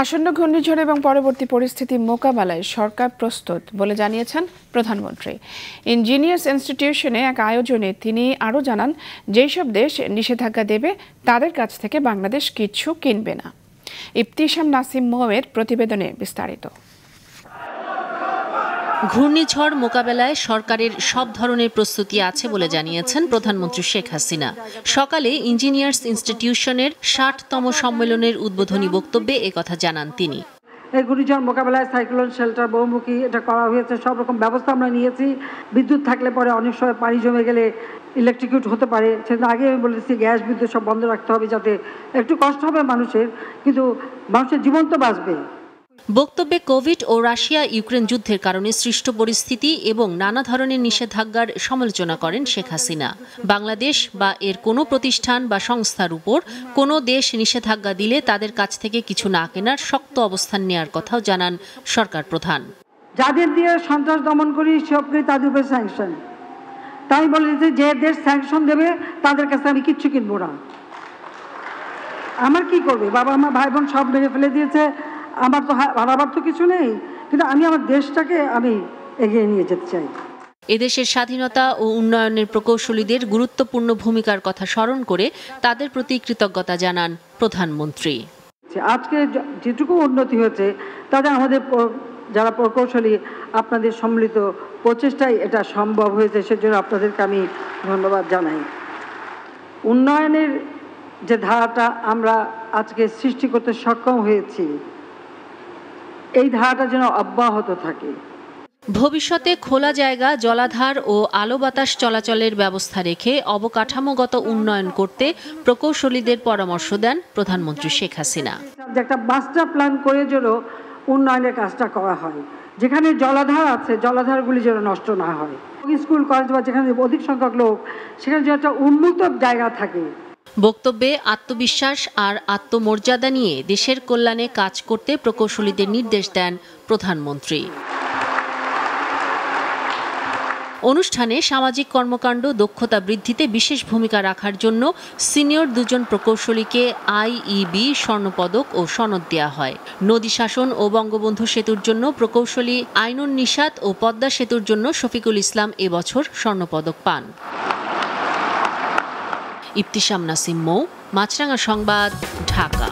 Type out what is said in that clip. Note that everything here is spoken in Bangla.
আসন্ন ঘূর্ণিঝড় এবং পরবর্তী পরিস্থিতি মোকাবেলায় সরকার প্রস্তুত বলে জানিয়েছেন প্রধানমন্ত্রী। ইঞ্জিনিয়ার্স ইনস্টিটিউশনে এক আয়োজনে তিনি আরও জানান যেসব দেশ নিষেধাজ্ঞা দেবে, তাদের কাছ থেকে বাংলাদেশ কিছু কিনবে না। ইফতিসাম নাসিম মোয়ের প্রতিবেদনে বিস্তারিত। ঘূর্ণিঝড় মোকাবেলায় সরকারের সব ধরনের প্রস্তুতি আছে বলে জানিয়েছেন প্রধানমন্ত্রী শেখ হাসিনা। সকালে ইঞ্জিনিয়ার্স ইনস্টিটিউশনের ষাটতম সম্মেলনের উদ্বোধনী বক্তব্যে একথা জানান তিনি। এই ঘূর্ণিঝড় মোকাবেলায় সাইক্লোন, শেল্টার, বহুমুখী এটা করা হয়েছে, সব রকম ব্যবস্থা আমরা নিয়েছি। বিদ্যুৎ থাকলে পরে অনেক সময় পানি জমে গেলে ইলেকট্রিকিউট হতে পারে। সেটা আগে আমি বলেছি গ্যাস, বিদ্যুৎ সব বন্ধ রাখতে হবে যাতে একটু কষ্ট হবে মানুষের, কিন্তু মানুষের জীবন তো বাঁচবে। বক্তব্যে কোভিড ও রাশিয়া ইউক্রেন যুদ্ধের কারণে সৃষ্ট পরিস্থিতি এবং নানা ধরনের নিষেধাজ্ঞার সমালোচনা করেন শেখ হাসিনা। বাংলাদেশ বা এর কোনো প্রতিষ্ঠান বা সংস্থার উপর কোনো দেশ নিষেধাজ্ঞা দিলে তাদের কাছ থেকে কিছু না কেনার শক্ত অবস্থান নেয়ার কথাও জানান সরকার প্রধান। যাদের দিয়ে সন্ত্রাস দমন করি সবকে তাদের উপরে স্যাংশন তাই বলে যে যে দেশ স্যাংশন দেবে, তাদের কাছে আমি কিচ্ছু কিনবো না। আমার কি করবে? বাবা আমার ভাই বোন সব মেরে ফেলে দিয়েছে। আমার তো হারাবার তো কিছু নেই। কিন্তু আমি আমার দেশটাকে আমি এগিয়ে নিয়ে যেতে চাই। এদেশের স্বাধীনতা ও উন্নয়নের প্রকৌশলীদের গুরুত্বপূর্ণ ভূমিকার কথা স্মরণ করে তাদের প্রতি কৃতজ্ঞতা জানান প্রধানমন্ত্রী। আজকে যেটুকু উন্নতি হয়েছে তাতে আমাদের যারা প্রকৌশলী আপনাদের সম্মিলিত প্রচেষ্টায় এটা সম্ভব হয়েছে সেজন্য আপনাদেরকে আমি ধন্যবাদ জানাই। উন্নয়নের যে ধারাটা আমরা আজকে সৃষ্টি করতে সক্ষম হয়েছি এই ধারাটা যেন অব্যাহত থাকে। ভবিষ্যতে খোলা জায়গা জলাধার ও আলো বাতাস চলাচলের ব্যবস্থা রেখে অবকাঠামোগত উন্নয়ন করতে প্রকৌশলীদের পরামর্শ দেন প্রধানমন্ত্রী শেখ হাসিনা। একটা মাস্টার প্ল্যান করে যেন উন্নয়নের কাজটা করা হয়। যেখানে জলাধার আছে জলাধারগুলি যেন নষ্ট না হয়। স্কুল কলেজ বা যেখানে অধিক সংখ্যক লোক সেখানে যেন একটা উন্মুক্ত জায়গা থাকে। বক্তব্যে আত্মবিশ্বাস আর আত্মমর্যাদা নিয়ে দেশের কল্যাণে কাজ করতে প্রকৌশলীদের নির্দেশ দেন প্রধানমন্ত্রী। অনুষ্ঠানে সামাজিক কর্মকাণ্ড দক্ষতা বৃদ্ধিতে বিশেষ ভূমিকা রাখার জন্য সিনিয়র দুজন প্রকৌশলীকে আইইবি স্বর্ণপদক ও সনদ দেওয়া হয়। নদী শাসন ও বঙ্গবন্ধু সেতুর জন্য প্রকৌশলী আইনুন নিষাদ ও পদ্মা সেতুর জন্য শফিকুল ইসলাম এবছর স্বর্ণপদক পান। ইফতিসাম নাসিম মৌ মাছরাঙা সংবাদ ঢাকা।